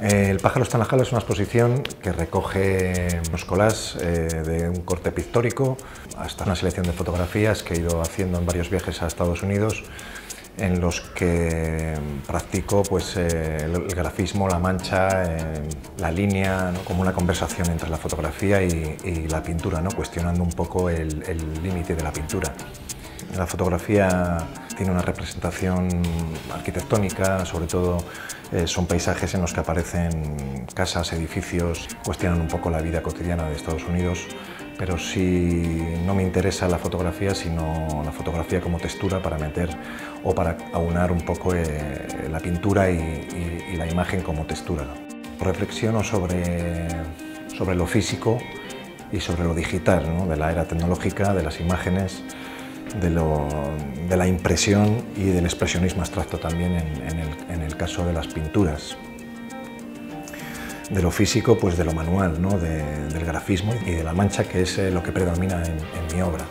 El pájaro está es una exposición que recoge unos collages eh, de un corte pictórico hasta una selección de fotografías que he ido haciendo en varios viajes a Estados Unidos en los que practico pues, eh, el, grafismo, la mancha, eh, la línea, como una conversación entre la fotografía y, la pintura, cuestionando un poco el límite de la pintura. La fotografía tiene una representación arquitectónica, sobre todo eh, son paisajes en los que aparecen casas, edificios, cuestionan un poco la vida cotidiana de Estados Unidos, pero sí no me interesa la fotografía, sino la fotografía como textura para meter o para aunar un poco eh, la pintura y, la imagen como textura. Reflexiono sobre, sobre lo físico y sobre lo digital, de la era tecnológica, de las imágenes, de, la impresión y del expresionismo abstracto también en, el, caso de las pinturas. De lo físico, pues de lo manual, del grafismo y de la mancha, que es eh, lo que predomina en mi obra.